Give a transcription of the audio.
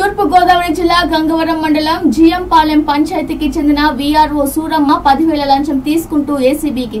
తూర్పు గోదావరి జిల్లా గంగవరం మండలం జిఎంపాలెం పంచాయతీకి చెందిన వీఆర్ఓ సూరమ్మ పదివేల లంచం తీసుకుంటూ ఏసీబీకి